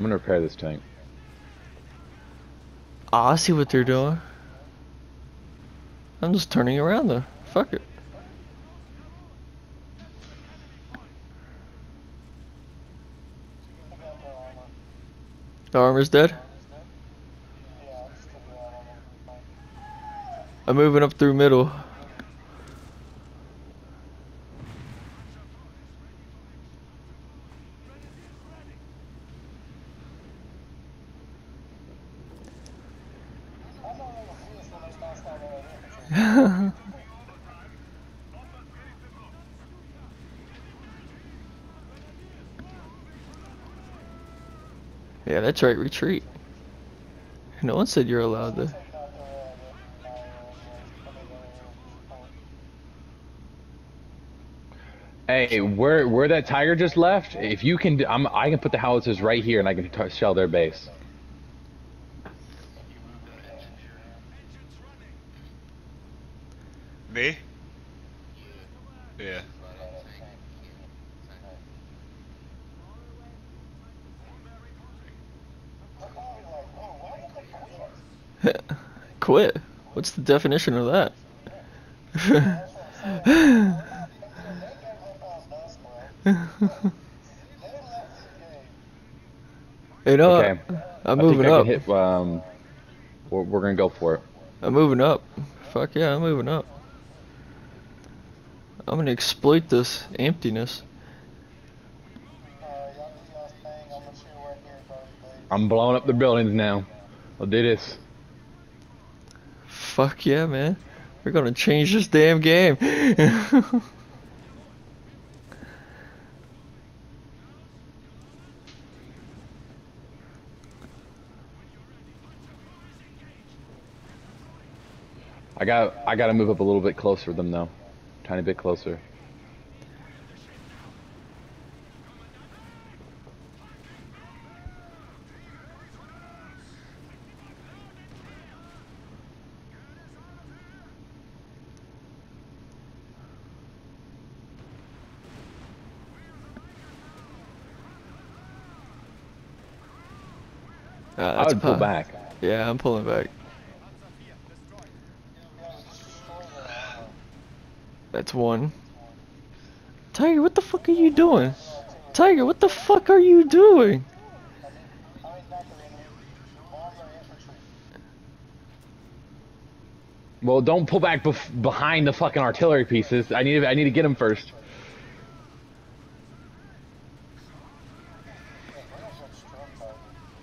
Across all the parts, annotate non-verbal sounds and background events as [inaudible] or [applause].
I'm gonna repair this tank. Oh, I see what they're doing. I'm just turning around though. Fuck it. The armor's dead? I'm moving up through middle. yeah, that's right, retreat. No one said you're allowed to. Hey, where where that tiger just left? If you can, I'm I can put the howitzers right here, and I can shell their base. Me? Yeah. Quit. What's the definition of that? [laughs] you know, Okay. I'm I moving think I up. hit. Um, we're, we're gonna go for it. I'm moving up. Fuck yeah, I'm moving up. I'm gonna exploit this emptiness. I'm blowing up the buildings now. I'll do this. Fuck yeah, man. We're gonna change this damn game. [laughs] I got I got to move up a little bit closer with them though, tiny bit closer. I that's would pull po- back. Yeah, I'm pulling back. That's one. Tiger, what the fuck are you doing? Tiger, what the fuck are you doing? Well, don't pull back bef- behind the fucking artillery pieces. I need to, I need to get them first.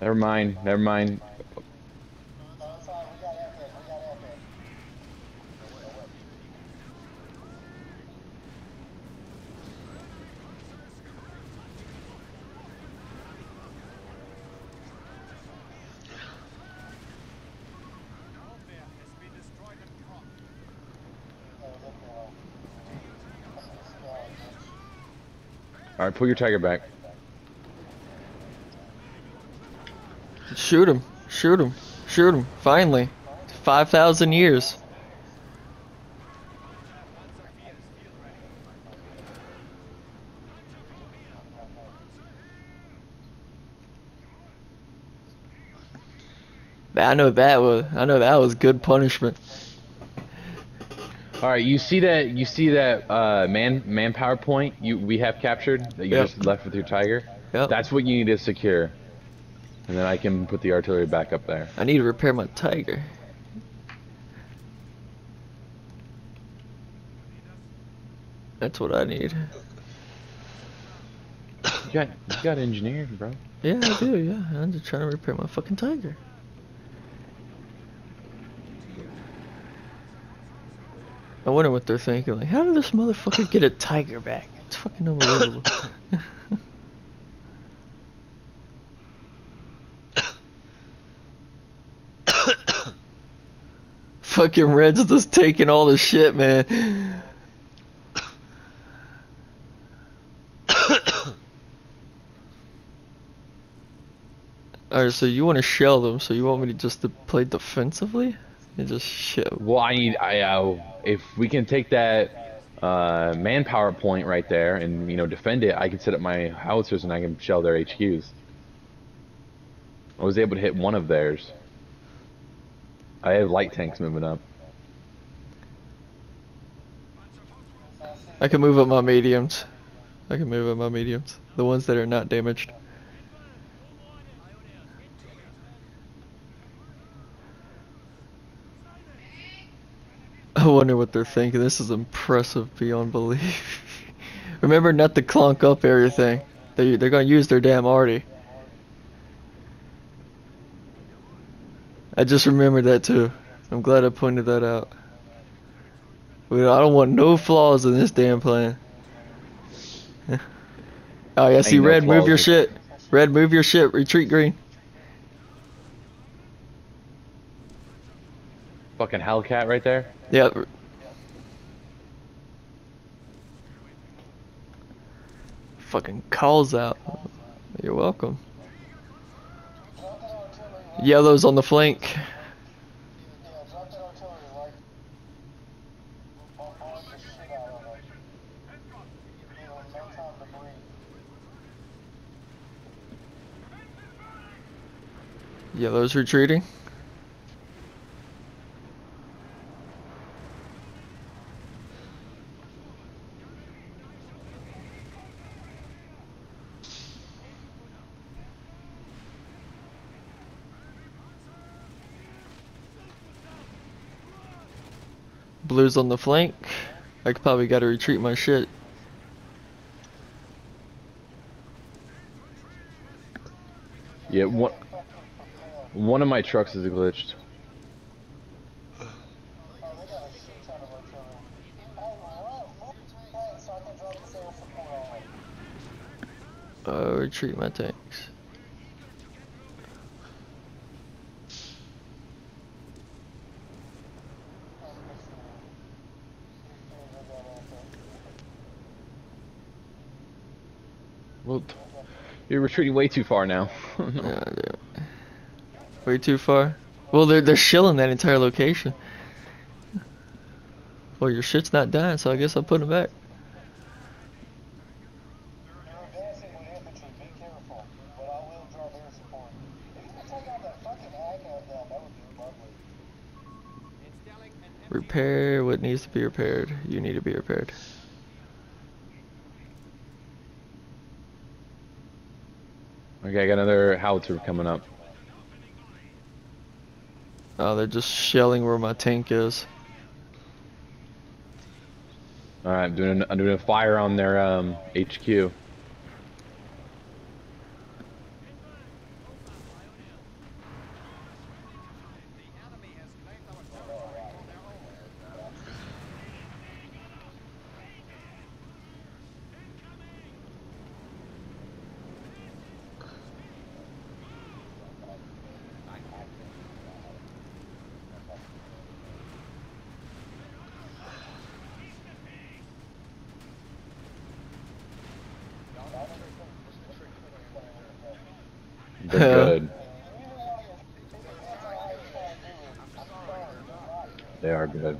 Never mind. Never mind. All right, pull your tiger back. Shoot him. Shoot him. Shoot him. Finally. 5,000 years. I know that was I know that was good punishment. All right, you see that? You see that uh, man manpower point you we have captured that you Yep. just left with your tiger? Yep. That's what you need to secure, and then I can put the artillery back up there. I need to repair my tiger. That's what I need. You got you got engineering, bro. Yeah, I do, yeah. I'm just trying to repair my fucking tiger. I wonder what they're thinking. Like, how did this motherfucker get a tiger back? It's fucking unbelievable. [coughs] [laughs] fucking Red's just taking all the shit, man. [coughs] Alright, so you want to shell them, so you want me to just to play defensively? And just shit. Well, I need I uh, if we can take that uh, manpower point right there and you know defend it, I can set up my howitzers and I can shell their HQs. I was able to hit one of theirs. I have light tanks moving up. I can move up my mediums. I can move up my mediums. The ones that are not damaged. I wonder what they're thinking. This is impressive beyond belief. [laughs] Remember not to clunk up everything. They, they're gonna use their damn arty. I just remembered that too. I'm glad I pointed that out. We- I don't want no flaws in this damn plan. [laughs] oh yeah, see Ain't no red, move your shit. Red, move your shit. Retreat green. Fucking Hellcat right there. Yeah. Fucking calls out. You're welcome. Yellow's on the flank. Yellow's retreating. On the flank. I could probably gotta retreat my shit. Yeah, one. One of my trucks is glitched. Uh, retreat my tanks. Well, you're retreating way too far now. [laughs] Yeah, yeah. Way too far. Well, they're they're shilling that entire location. Well, your shit's not dying, so I guess I'll put it back. Repair what needs to be repaired. You need to be repaired. Okay, I got another howitzer coming up. Oh, they're just shelling where my tank is. All right, I'm doing. I'm doing a fire on their um, HQ. They're good. They are good.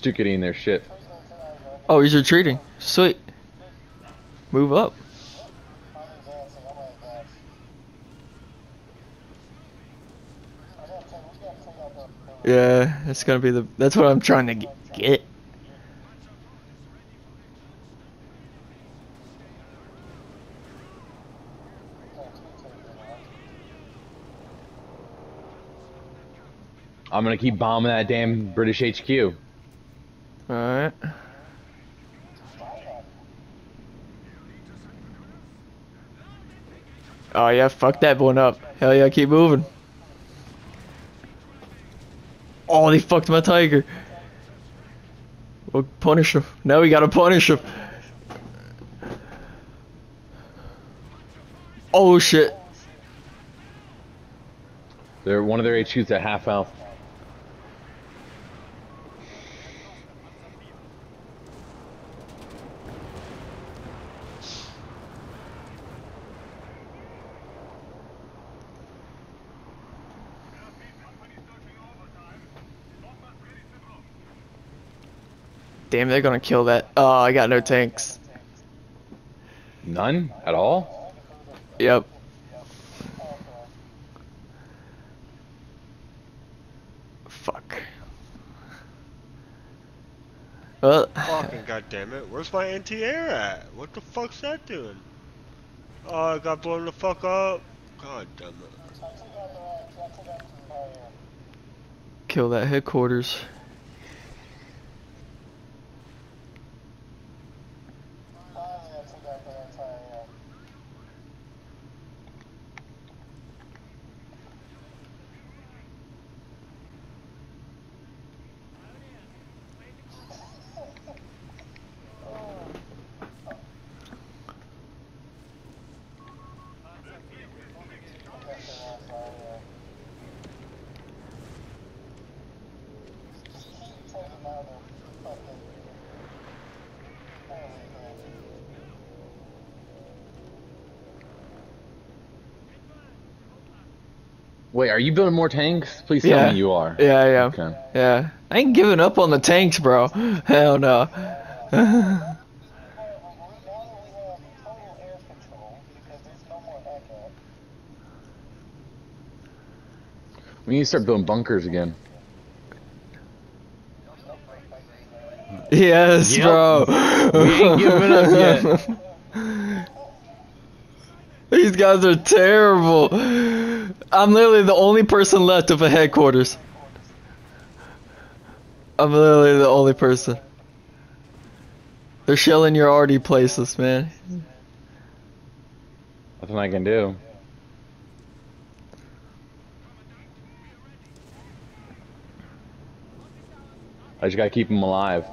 I'm stucketing their shit. Oh, he's retreating. Sweet. Move up. I'm advancing, I'm gonna advance. I gotta take, we gotta take out the. Yeah, that's gonna be the. That's what I'm trying to get. I'm gonna keep bombing that damn British HQ. Alright. Oh yeah, fuck that one up. Hell yeah, keep moving. Oh, they fucked my tiger. We'll punish him. Now we gotta punish him. Oh shit. They're one of their HQs at half health. Damn, they're gonna kill that. Oh, I got no tanks. None at all. Yep. Fuck. Well, Fucking goddamn it! Where's my anti-air at? What the fuck's that doing? Oh, I got blown the fuck up. God damn it! I took out the racks. I took out the fire. kill that headquarters. Wait, are you building more tanks? Please tell Yeah. me you are. Yeah, yeah. Okay. Yeah. I ain't giving up on the tanks, bro. Hell no. [laughs] We need to start building bunkers again. yes, Yep. bro. We ain't giving up yet. [laughs] These guys are terrible. I'm literally the only person left of a headquarters. I'm literally the only person. They're shelling your already places, man. Nothing I can do. I just gotta keep them alive.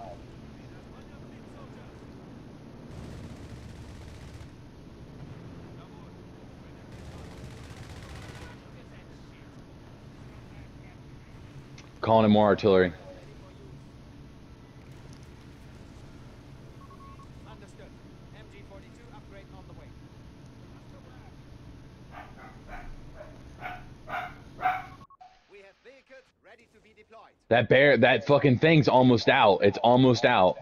Calling in more artillery. Understood. MG42 upgrade on the way. We have vehicles ready to be deployed. That bear, that fucking thing's almost out. It's almost out.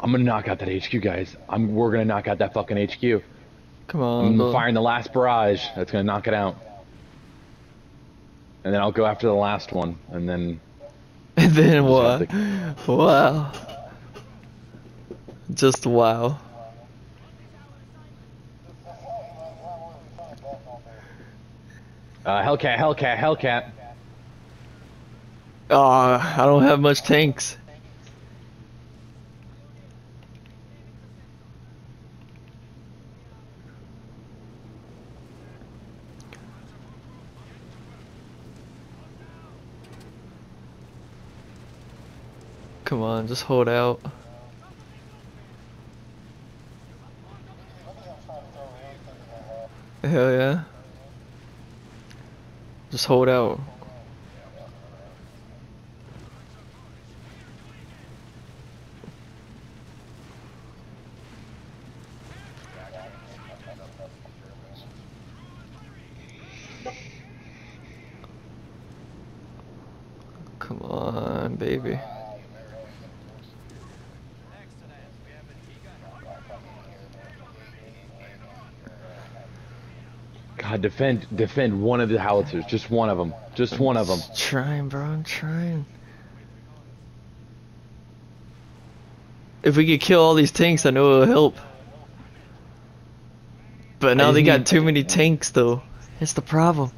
I'm gonna knock out that HQ, guys. I'm. We're gonna knock out that fucking HQ. Come on. I'm firing the last barrage. That's gonna knock it out. And then I'll go after the last one, and then [laughs] And then what? Wow. Just wow. uh, Hellcat, Hellcat, Hellcat. Oh, I don't have much tanks. Come on, just hold out. Hell yeah. Just hold out. Come on, baby. God, defend, defend one of the howitzers. Just one of them. Just one of them. Trying, bro. I'm trying. If we could kill all these tanks, I know it'll help. But now they got too many tanks, though. That's the problem.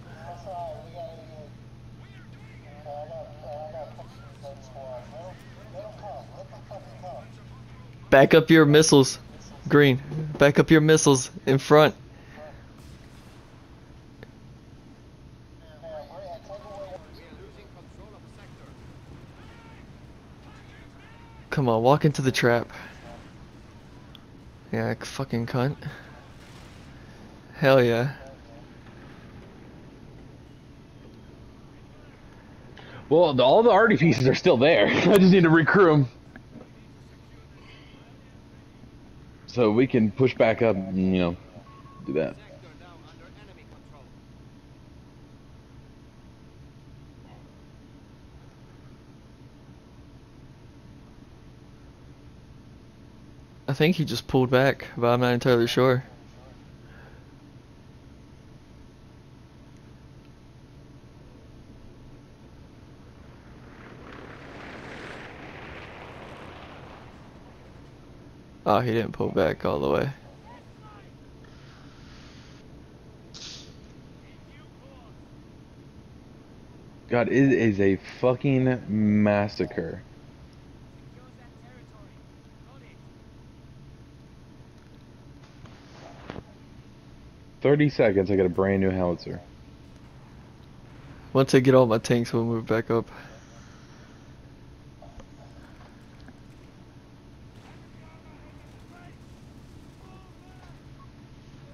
Back up your missiles, Green. Back up your missiles in front. Come on, walk into the trap. Yeah, fucking cunt. Hell yeah. Well, the, all the arty pieces are still there. [laughs] I just need to recrew them. So we can push back up and, you know, do that. Think he just pulled back, but I'm not entirely sure. Oh, he didn't pull back all the way. God, it is a fucking massacre. Thirty seconds, I get a brand new howitzer. Once I get all my tanks, we'll move back up.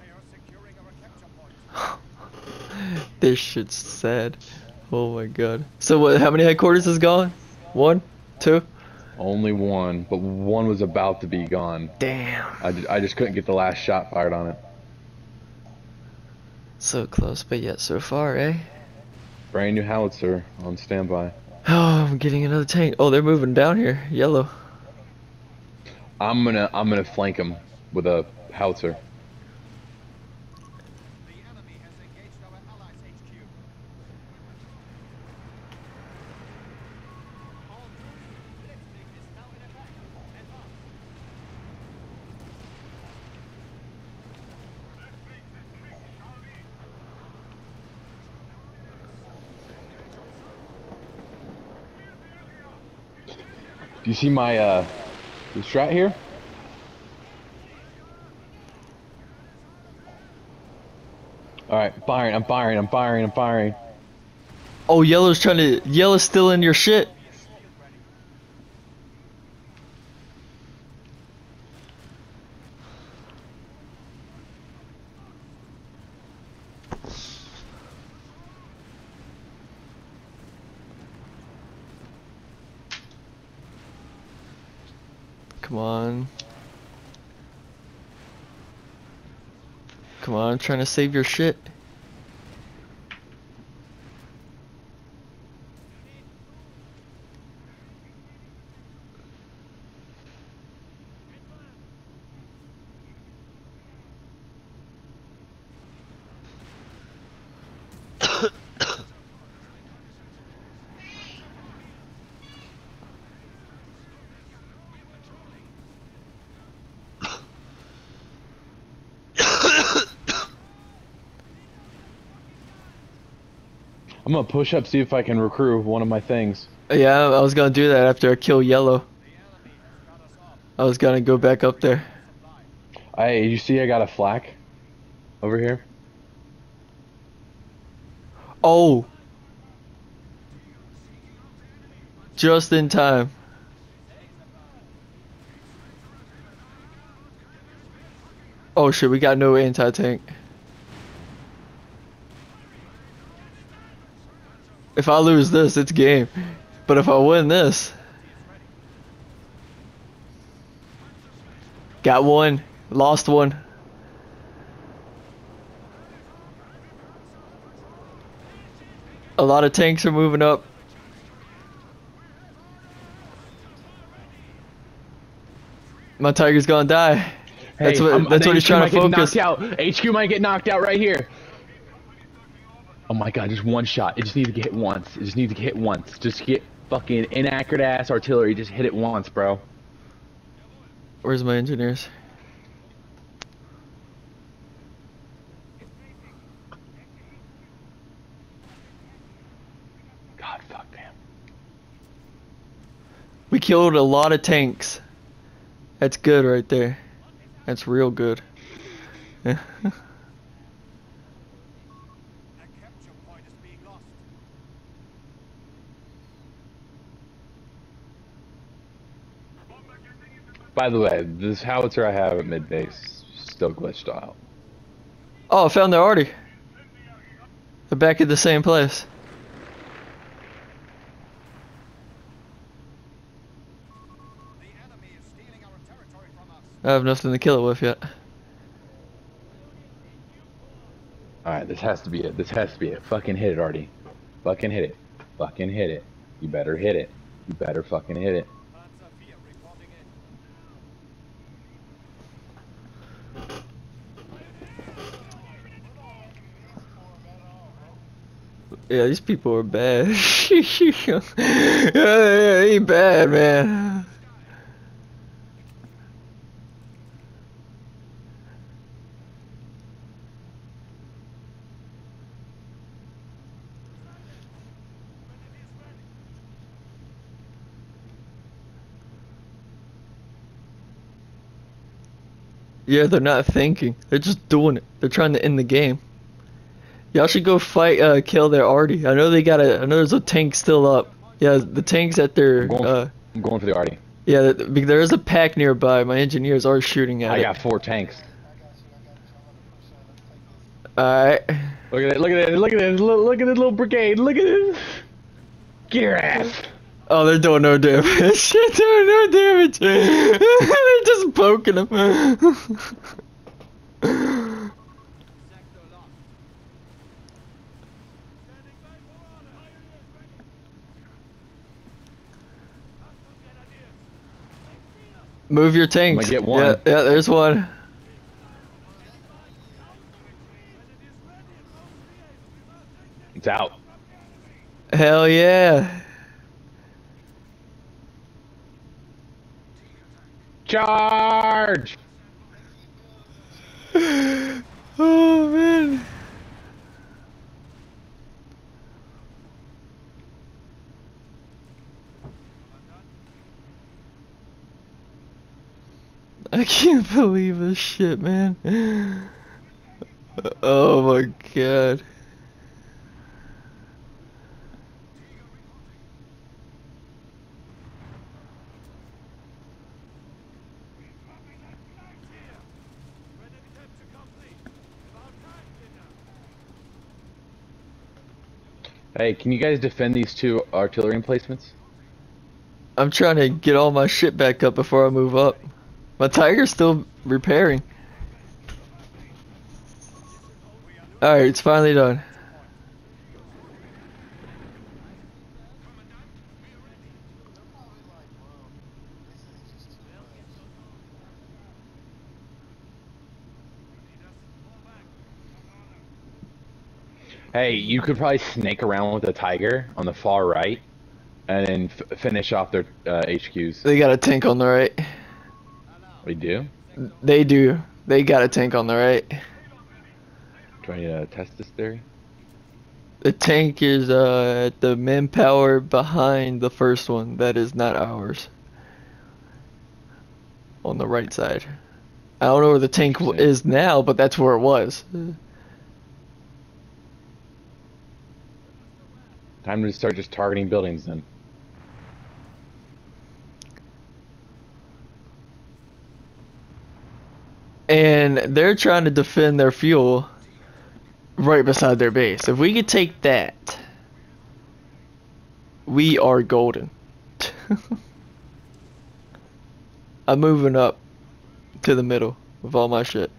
They are securing our capture point. this shit's sad. Oh my god. So what? How many headquarters is gone? One, two. Only one, but one was about to be gone. Damn. I, I just couldn't get the last shot fired on it. So close, but yet so far, eh? Brand new howitzer on standby. Oh, I'm getting another tank. Oh, they're moving down here. Yellow. I'm gonna I'm gonna flank them with a howitzer. The enemy has engaged our allies' HQ. All troops, Blitzkrieg is now in effect. Advance. Do you see my uh the strat here? Alright, firing, I'm firing, I'm firing, I'm firing. Oh, yellow's trying to. Yellow's still in your shit. Come on. Come on, I'm trying to save your shit. I'm gonna push up, see if I can recruit one of my things. Yeah, I was gonna do that after I kill yellow. I was gonna go back up there. Hey, you see I got a flak over here? Oh! Just in time. Oh shit, we got no anti-tank. If I lose this, it's game. But if I win this... Got one. Lost one. A lot of tanks are moving up. My tiger's gonna die. That's what I'm- that's what he's HQ trying to focus. Out. HQ might get knocked out right here. Oh my god, just one shot. It just needs to get hit once. It just needs to get hit once. Just get fucking inaccurate ass artillery. Just hit it once, bro. Where's my engineers? God, fuck, damn. We killed a lot of tanks. That's good right there. That's real good. [laughs] A capture point is being lost. By the way, this howitzer I have at mid base still glitched out. Oh, I found their already. They're back at the same place. The enemy is stealing our territory from us. I have nothing to kill it with yet. Alright, this has to be it. This has to be it. Fucking hit it, Artie. Fucking hit it. Fucking hit it. You better hit it. You better fucking hit it. Panzer IV reporting in. Yeah, these people are bad. [laughs] yeah, they bad, man. Yeah, they're not thinking. They're just doing it. They're trying to end the game. Y'all should go fight, uh, kill their Artie. I know they got a, I know there's a tank still up. Yeah, the tank's at their, I'm going, uh, I'm going for the Artie. yeah, th- th- there is a pack nearby. My engineers are shooting at I it. got four tanks. Alright. Look at it, look at it, look at it, look, look at this little brigade, look at it. Get your ass. Oh, they're doing no damage. [laughs] Shit, doing no damage. [laughs] they're just poking them. [laughs] Sector lost. Move your tanks. Might get one. Yeah, yeah, there's one. It's out. Hell yeah. Charge! [laughs] Oh man. [laughs] I can't believe this shit, man. Oh my god. Hey, can you guys defend these two artillery emplacements? I'm trying to get all my shit back up before I move up. My tiger's still repairing. Alright, it's finally done. Hey, you could probably snake around with a tiger on the far right, and then f- finish off their uh, HQs. They got a tank on the right. We do. They do. They got a tank on the right. Trying to test this theory. The tank is uh, at the manpower behind the first one. That is not ours. On the right side. I don't know where the tank is now, but that's where it was. Time to start just targeting buildings then. And they're trying to defend their fuel right beside their base. If we could take that, we are golden. [laughs] I'm moving up to the middle with all my shit.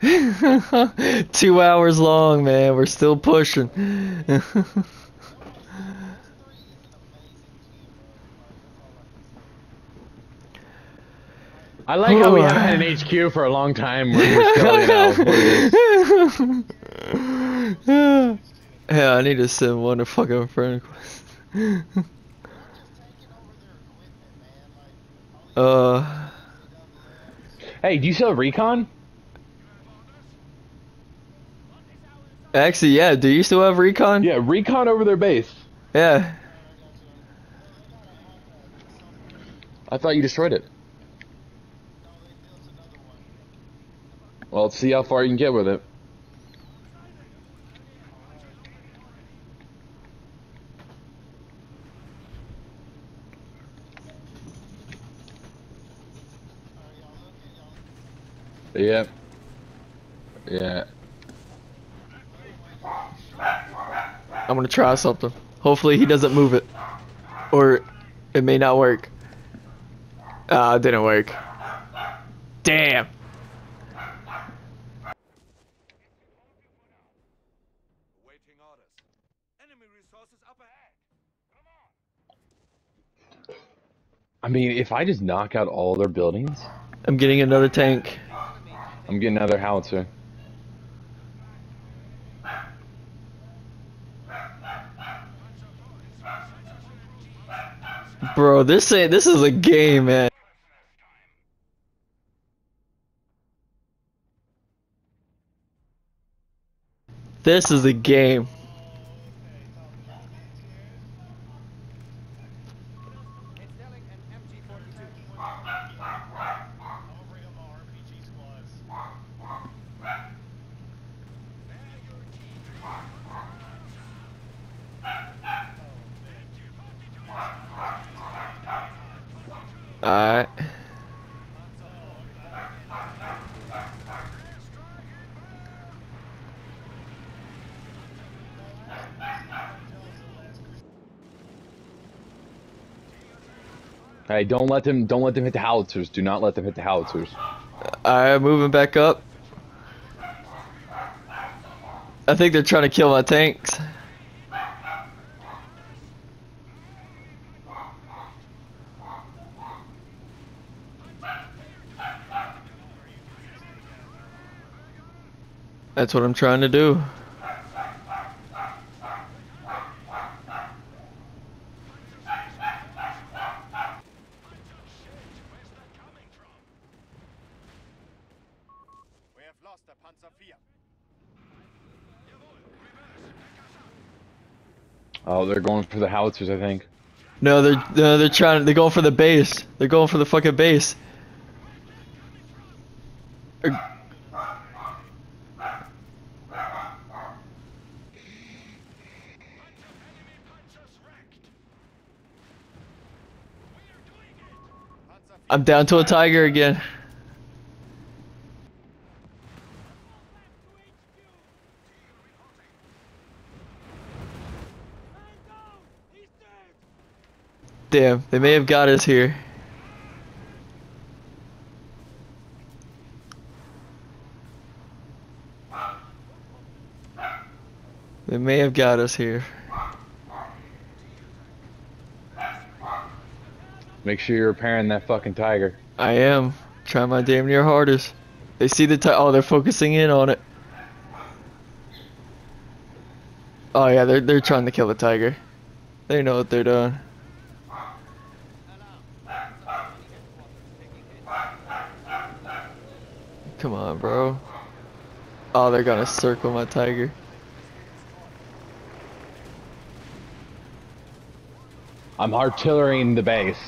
[laughs] Two hours long, man. We're still pushing. I like how we haven't had an HQ for a long time. We're, [laughs] still, you [laughs] know, yeah, I need to send one to fucking friend request. uh, Hey, do you sell recon? Actually, yeah. Do you still have recon? Yeah, recon over their base. Yeah. I thought you destroyed it. No, they built another one. Well, let's see how far you can get with it. Alright, y'all look at y'all. Yeah. Yeah. I'm gonna try something. Hopefully he doesn't move it. Or it may not work. Ah, it didn't work. Damn. Awaiting orders. Enemy resources up ahead. Come on. I mean, if I just knock out all their buildings, I'm getting another tank. I'm getting another howitzer. Bro, this ain't this is a game, man. This is a game. Hey, don't let them don't let them hit the howitzers. Do not let them hit the howitzers. Alright, moving back up. I think they're trying to kill my tanks. That's what I'm trying to do. We have lost a Panzer IV. Oh, they're going for the howitzers, I think. No, they're no, they're trying. They're going for the base. They're going for the fucking base. I'm down to a tiger again. Damn, they may have got us here. They may have got us here. Make sure you're repairing that fucking tiger. I am Try my damn near hardest. They see the tiger. oh, they're focusing in on it. Oh yeah, they're they're trying to kill the tiger. They know what they're doing. Come on, bro. Oh, they're gonna circle my tiger. I'm artillerying the base.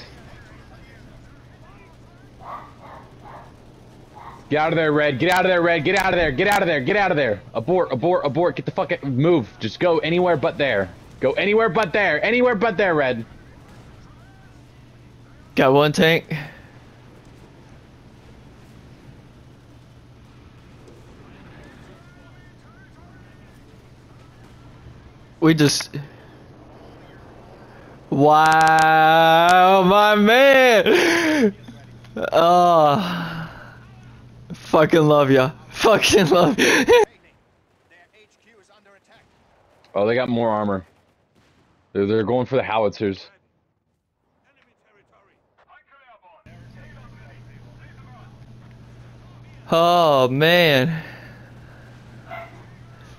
Get out of there, Red. Get out of there, Red. Get out of there. Get out of there. Get out of there. Abort, abort, abort. Get the fuck out. Move. Just go anywhere but there. Go anywhere but there. Anywhere but there, Red. Got one tank. We just. Wow, my man! Oh, fucking love ya. Fucking love ya. Their HQ is under attack. Oh, they got more armor. They're, they're going for the howitzers. Oh, man.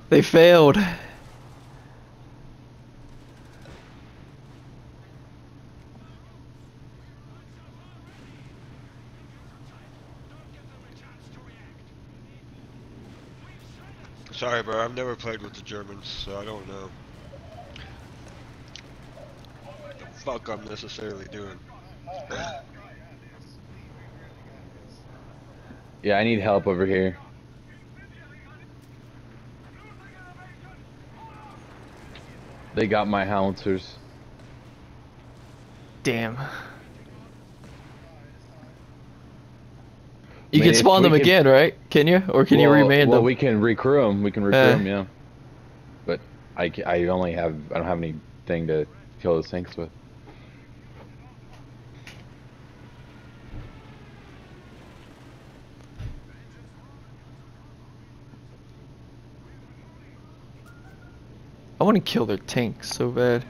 They failed. Sorry, bro. I've never played with the Germans, so I don't know. What the fuck I'm necessarily doing. yeah, I need help over here. They got my howitzers. Damn. You can spawn them could- again, right? Can you? Or can you Well- remand well, them? we can recrew them. We can recrew Uh. them, yeah. But I, I only have I don't have anything to kill those tanks with. I want to kill their tanks so bad.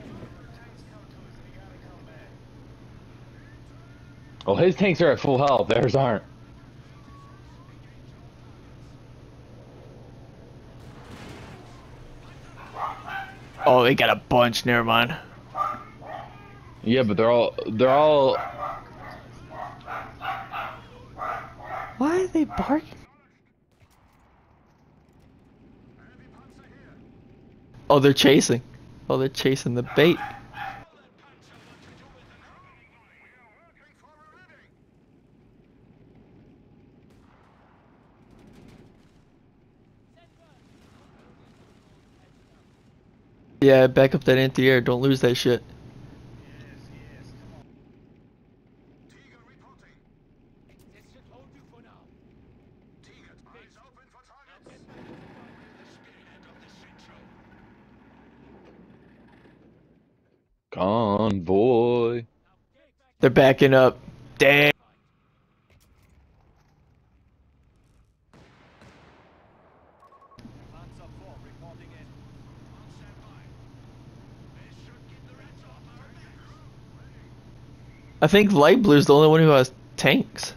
Well, his tanks are at full health. Theirs aren't. Oh, they got a bunch. Never mind. Yeah, but they're all they're all Why are they barking? Oh, they're chasing. Oh, they're chasing the bait. Yeah, back up that anti-air. Don't lose that shit. convoy. They're backing up. Damn. I think light blue is the only one who has tanks.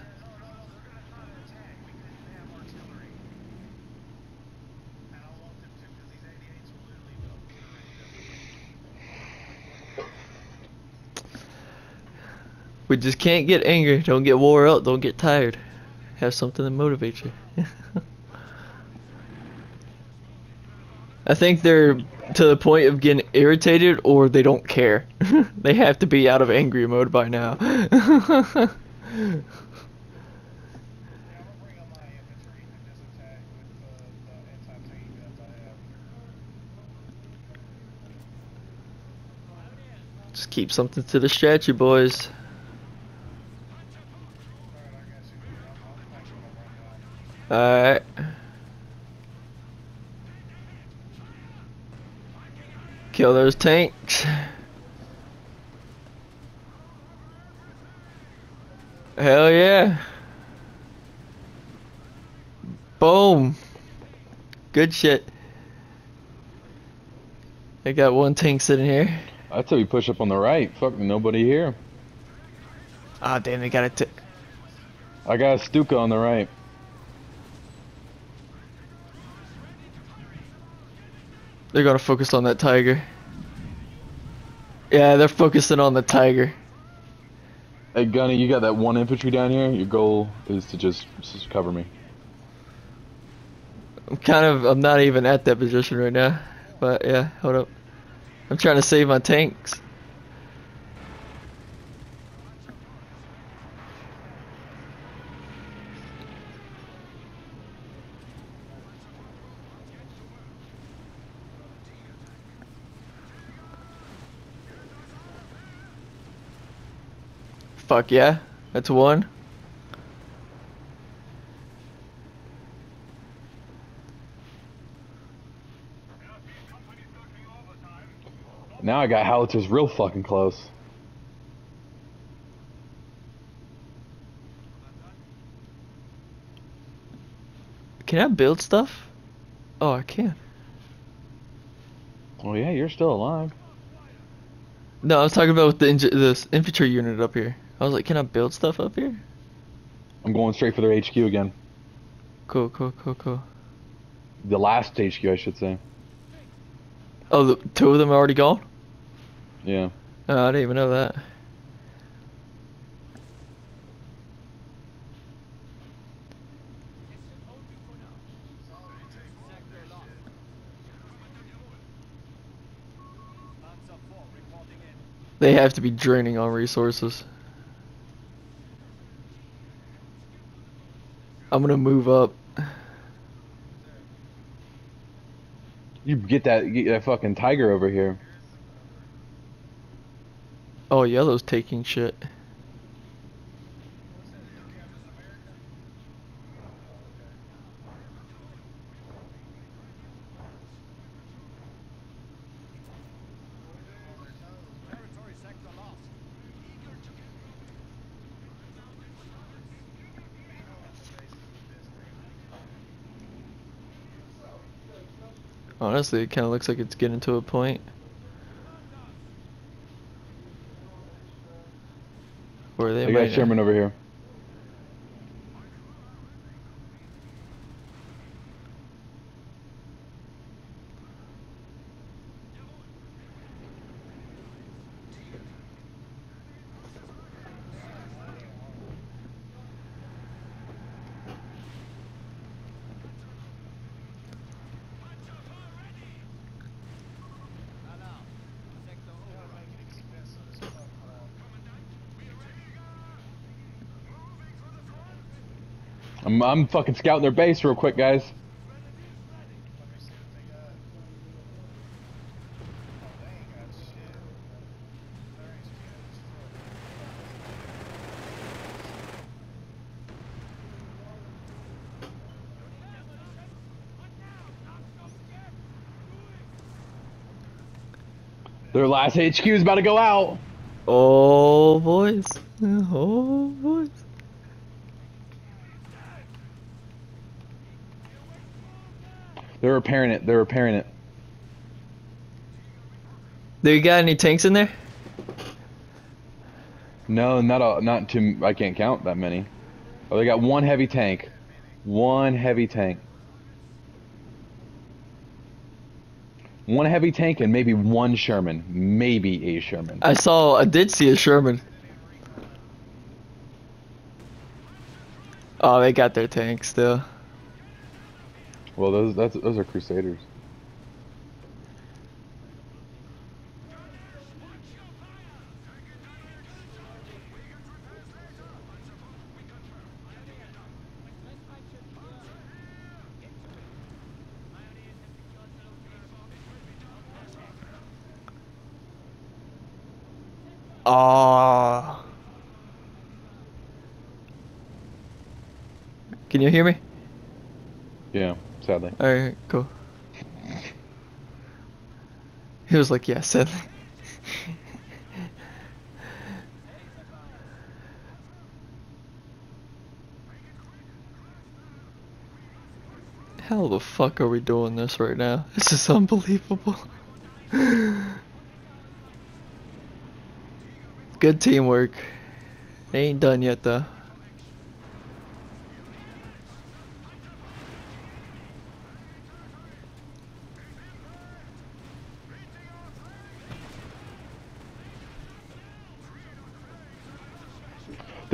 We just can't get angry. Don't get wore out. Don't get tired. Have something that motivates you. [laughs] I think they're to the point of getting irritated or they don't care. [laughs] they have to be out of angry mode by now. [laughs] Just keep something to the you, boys. Alright, I got you. I'm, I'm patching them right now. Alright. Kill those tanks. Hell yeah. Boom. Good shit. I got one tank sitting here. I'd you push up on the right. Fuck, nobody here. Ah, damn, they got a t- I got a Stuka on the right. They're gonna focus on that tiger. Yeah, they're focusing on the tiger. Hey, Gunny, you got that one infantry down here. Your goal is to just, just cover me. I'm kind of, I'm not even at that position right now. But yeah, hold up. I'm trying to save my tanks. Fuck yeah, that's one. Now I got howitzers real fucking close. Can I build stuff? Oh, I can. Oh yeah, you're still alive. No, I was talking about with the this infantry unit up here. I was like, can I build stuff up here? I'm going straight for their HQ again. Cool, cool, cool, cool. The last HQ, I should say. Oh, the two of them are already gone? Yeah. Oh, I didn't even know that. They have to be draining on resources. I'm gonna move up. You get that get that fucking tiger over here. Oh, yellow's taking shit. Honestly, it kind of looks like it's getting to a point where they They might. got Sherman over here. I'm fucking scouting their base real quick, guys. Their last HQ is about to go out. Oh, boys. Oh, boys. They're repairing it. They're repairing it. Do you got any tanks in there? No, not a, not too. I can't count that many. Oh, they got one heavy tank. One heavy tank. One heavy tank and maybe one Sherman. Maybe a Sherman. I saw, I did see a Sherman. Oh, they got their tanks still. Well, those those are Crusaders. Oh. Can you hear me? Sadly. Alright, cool. He was like, yeah, sadly. How the fuck are we doing this right now? This is unbelievable. Good teamwork. Ain't done yet though.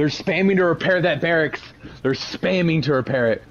They're spamming to repair that barracks. They're spamming to repair it.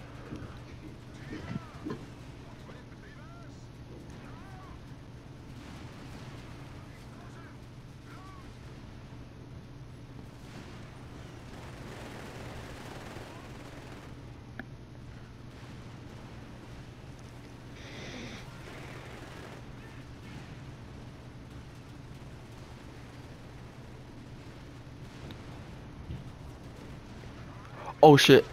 Oh shit.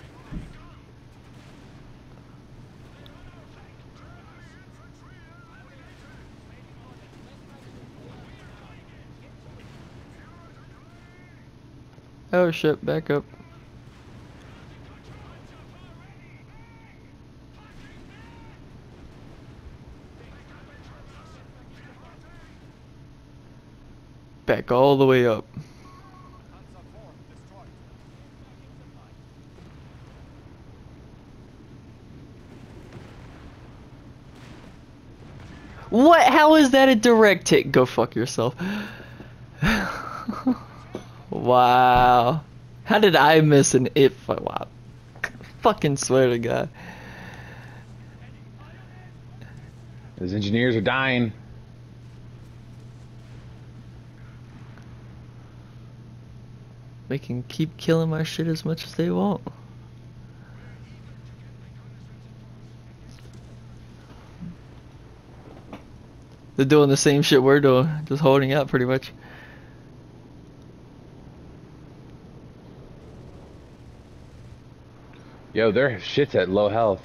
Oh shit, back up. Back all the way up. Panzer IV destroyed. What? How is that a direct hit? Go fuck yourself. wow. How did I miss an it? Wow. Fucking swear to God. Those engineers are dying. They can keep killing my shit as much as they want. They're doing the same shit we're doing, just holding up pretty much. Yo, their shit's at low health.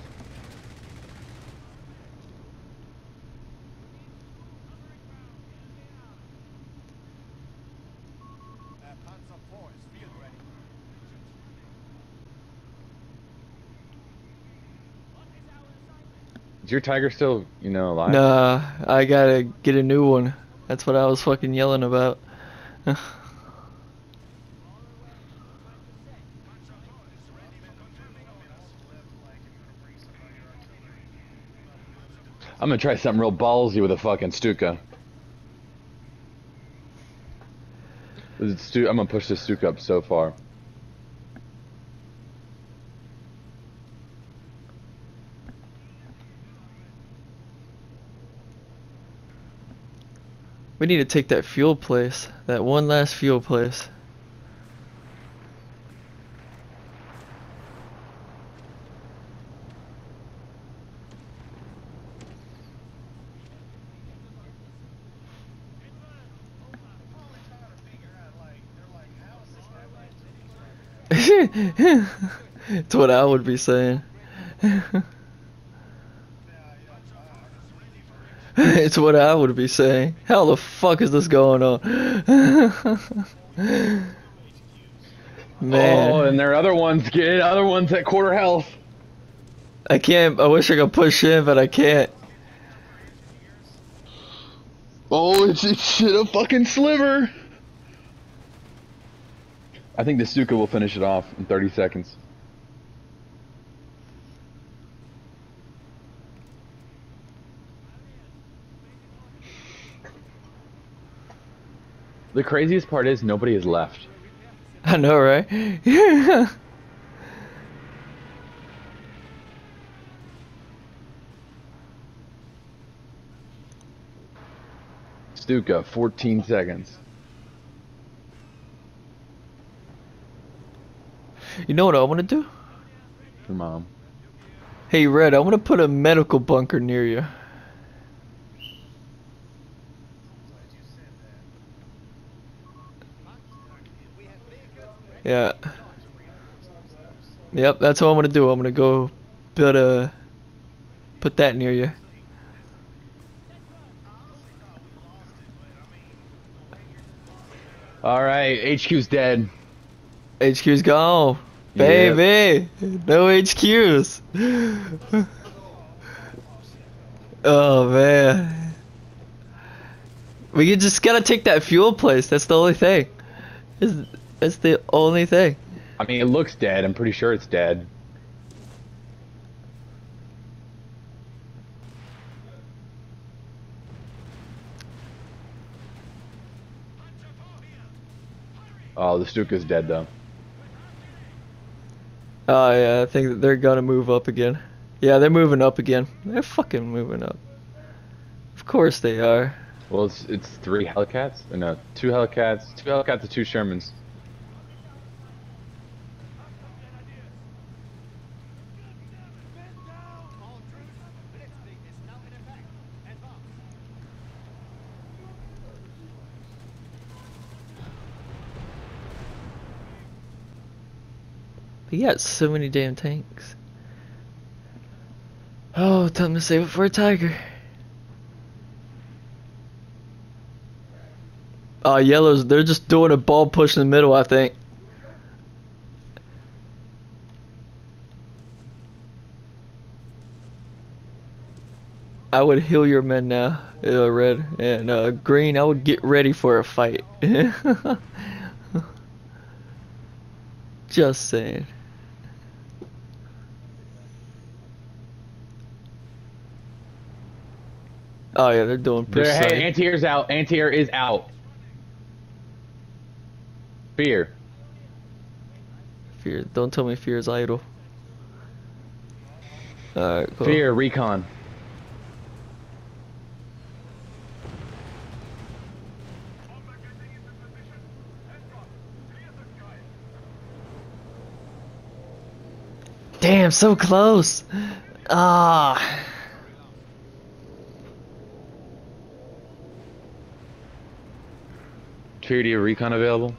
Uh, Panzer IV is field ready. Is your tiger still, you know, alive? Nah, I gotta get a new one. That's what I was fucking yelling about. [laughs] I'm gonna try something real ballsy with a fucking Stuka. This is Stu- I'm gonna push this Stuka up so far. We need to take that fuel place. That one last fuel place. [laughs] It's what I would be saying. [laughs] it's what I would be saying. How the fuck is this going on? [laughs] Man, Oh, and there are other ones, get other ones at quarter health. I can't. I wish I could push in, but I can't. Oh, it's, it's shit a fucking sliver. I think the Stuka will finish it off in 30 seconds. The craziest part is nobody is left. [laughs] I know, right? [laughs] Stuka, 14 seconds. you know what I want to do? Your mom. Hey, Red, I want to put a medical bunker near you. We have vehicles ready. Yeah. Yep, that's what I'm gonna do. I'm gonna go build a put that near you. All right, HQ's dead. HQ's gone. Yep. Baby, no HQs. oh man. We just gotta take that fuel place. That's the only thing. Is that's the only thing. I mean, it looks dead. I'm pretty sure it's dead. Oh, the Stuka's dead though. Oh yeah, I think that they're gonna move up again. Yeah, they're moving up again. They're fucking moving up. Of course they are. Well, it's it's three Hellcats. No, two Hellcats, two Hellcats, and two Shermans. All troops, Blitzkrieg is now in effect. Advance. He got so many damn tanks. Oh, time to save it for a tiger. Oh, yellows, they're just doing a ball push in the middle, I think. I would heal your men now, uh, red and uh, green. I would get ready for a fight. [laughs] Just saying. Oh yeah, they're doing There, precise. hey, anti-air's out. Anti-air is out. Fear. Fear. Don't tell me fear is idle. Alright, cool. Fear. Recon. Damn, so close. Ah. D recon available?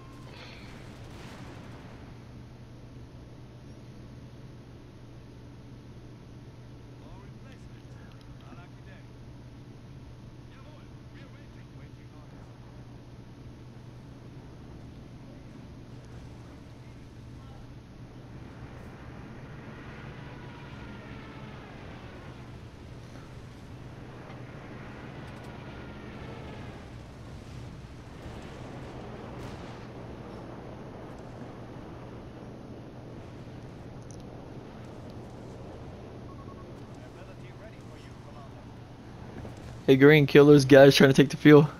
Hey, Green, kill those guys trying to take the fuel.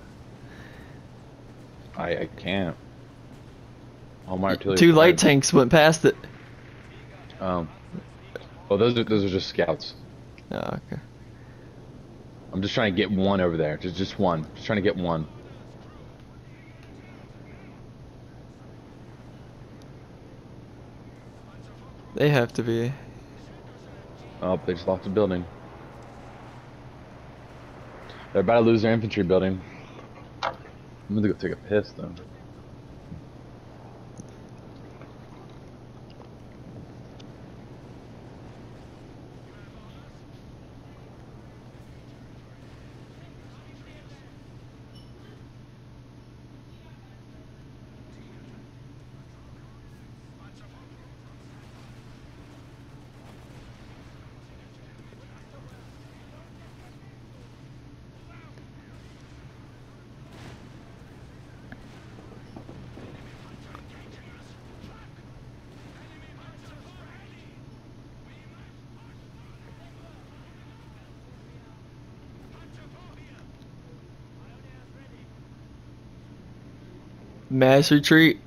I, I can't. All my artillery. Two light tanks went past it. Um. Well, those are those are just scouts. Oh, okay. I'm just trying to get one over there. Just just one. Just trying to get one. They have to be. Oh, they just lost the building. They're about to lose their infantry building. I'm gonna go take a piss though. Mass retreat.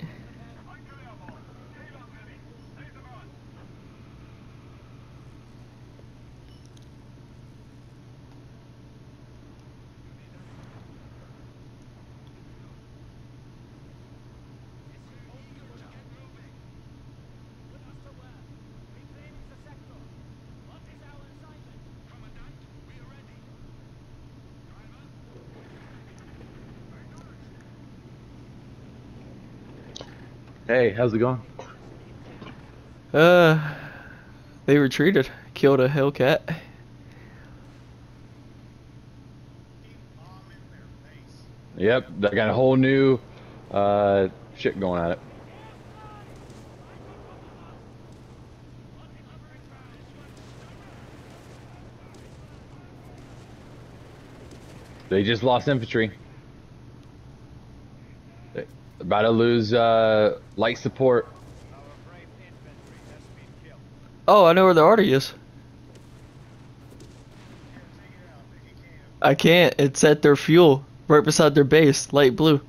Hey, how's it going? Uh, they retreated. Killed a Hellcat. Yep, they got a whole new uh, shit going at it. They just lost infantry. About to lose uh, light support. Oh, I know where the arty is. I can't. It's at their fuel, right beside their base, light blue.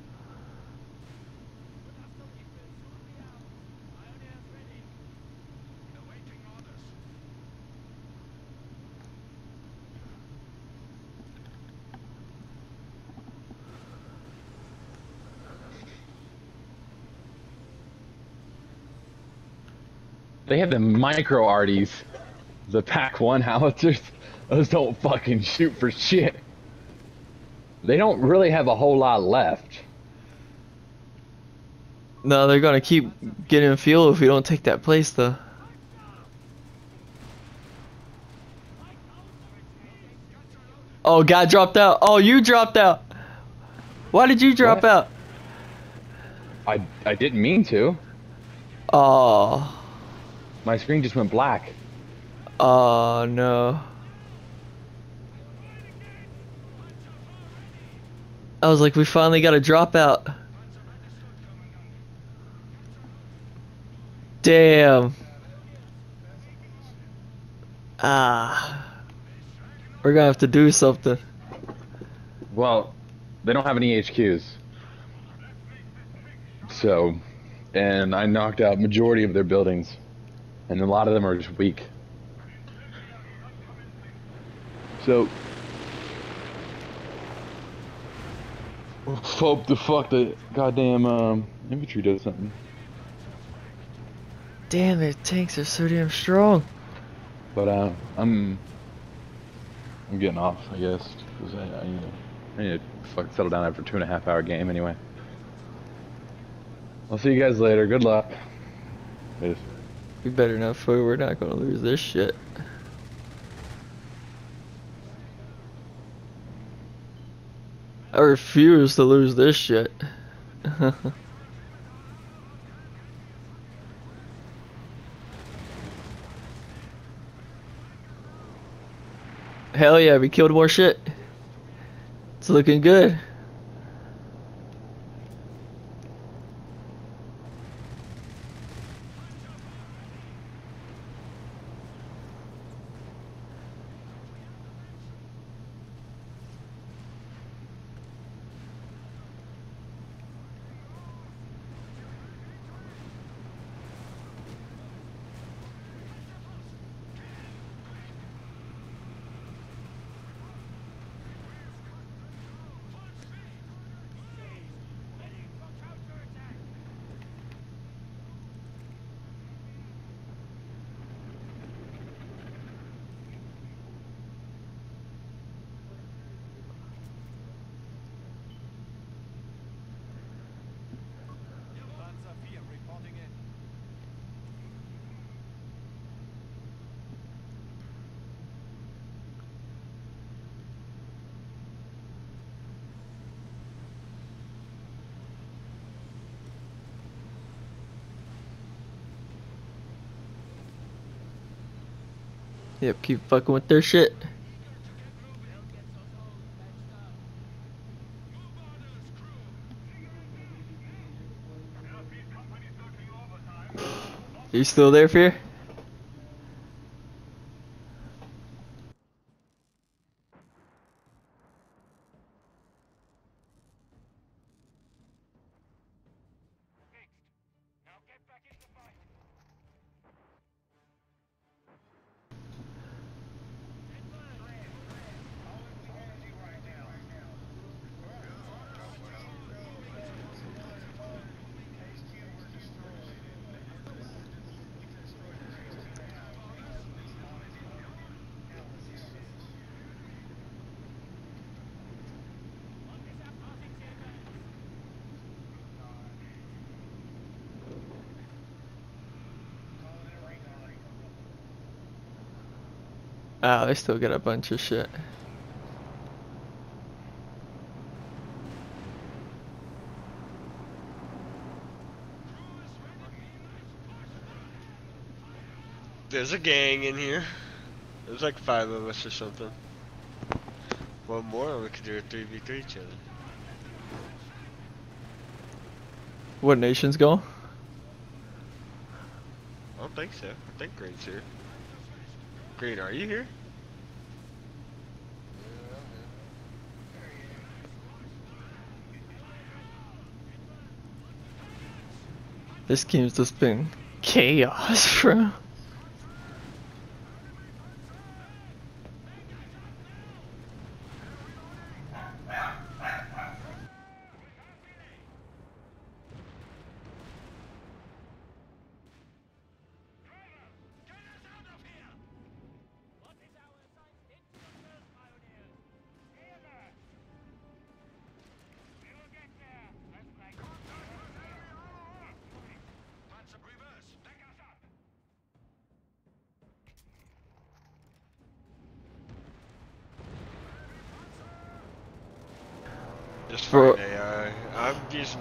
They have the micro arties, the Pack One howitzers. Those don't fucking shoot for shit. They don't really have a whole lot left. No, they're gonna keep getting fuel if we don't take that place, though. Oh, guy dropped out. Oh, you dropped out. Why did you drop What? out? I I didn't mean to. Oh, My screen just went black. oh no. I was like, we finally got a dropout. Damn. Ah. We're gonna have to do something. Well, they don't have any HQs. So, and I knocked out majority of their buildings, and a lot of them are just weak. So, hope the fuck the goddamn um, infantry does something. Damn, their tanks are so damn strong. But uh, I'm I'm getting off, I guess, 'cause I, I, need to, I need to fucking settle down after a two and a half hour game anyway. I'll see you guys later. Good luck. Peace. We better not fool. We're not gonna lose this shit. I refuse to lose this shit. [laughs] Hell yeah, we killed more shit. It's looking good. Panzer 4 reporting in. Yep, keep fucking with their shit. Are You still there, Fear? Ah, they still got a bunch of shit. There's a gang in here. There's like five of us or something. One more, and we could do a 3v3 each other. What nations go? I don't think so. I think Green's here. Green, are you here? This game's just been chaos, [laughs] bro.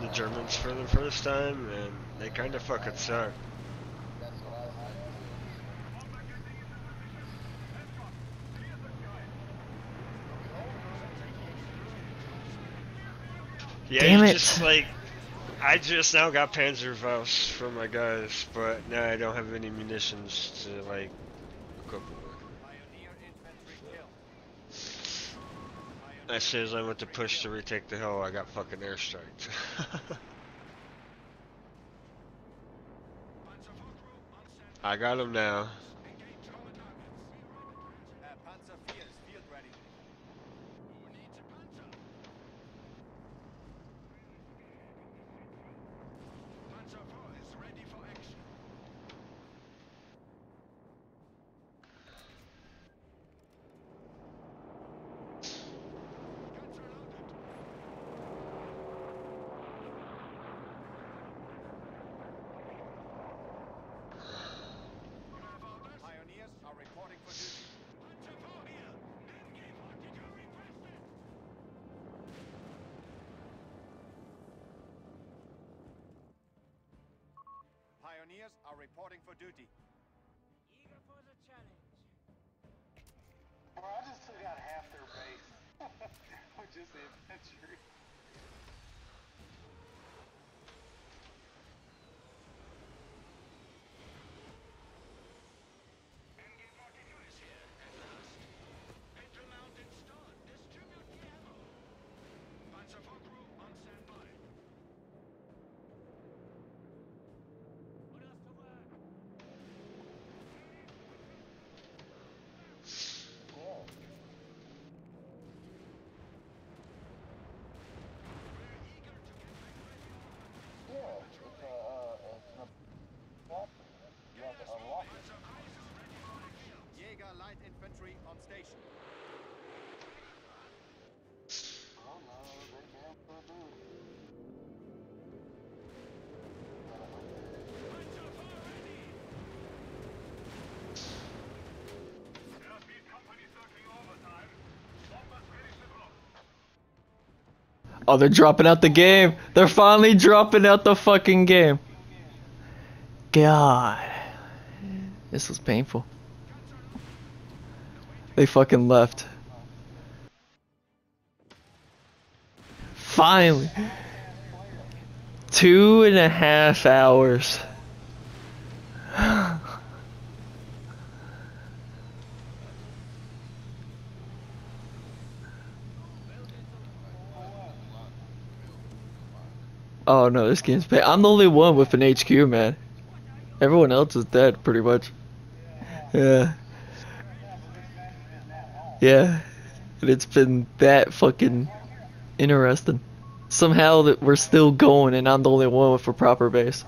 The Germans for the first time, and they kind of fucking suck. That's what I was Yeah, Damn it. just like I just now got Panzerfaust for my guys, but now I don't have any munitions to like equip it with. Pioneer infantry kill. As soon as I went to push to retake the hill, I got fucking airstriked. [laughs] I got him now. Station. Oh. Oh, they're dropping out the game. They're finally dropping out the fucking game. God. This was painful. They fucking left. Finally. Two and a half hours. [sighs] Oh no, this game's bad. I'm the only one with an HQ, man. Everyone else is dead, pretty much. Yeah. Yeah. And it's been that fucking interesting. Somehow that we're still going and I'm the only one with a proper base.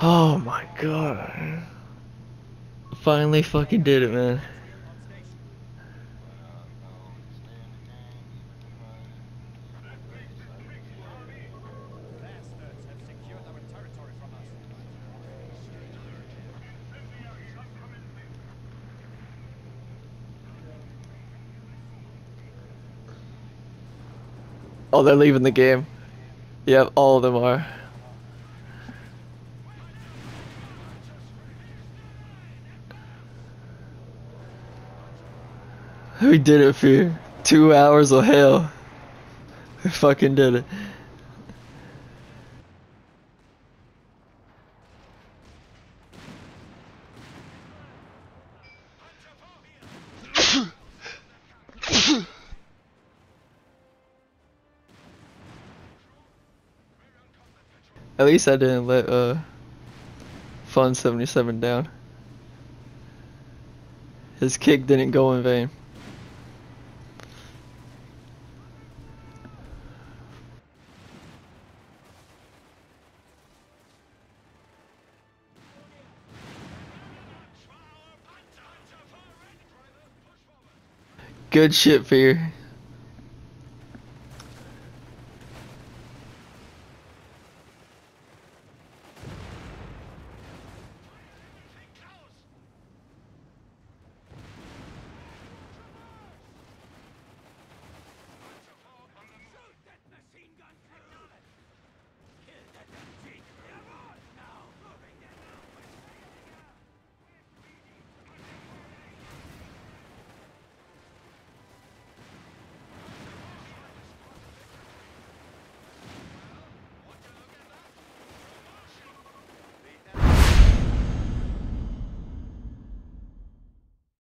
Oh my god. Finally fucking did it, man. Oh, they're leaving the game. Yep, all of them are. We did it, Fear. Two hours of hell. We fucking did it. At least I didn't let uh Fun 77 down. His kick didn't go in vain. Good shit, Fear.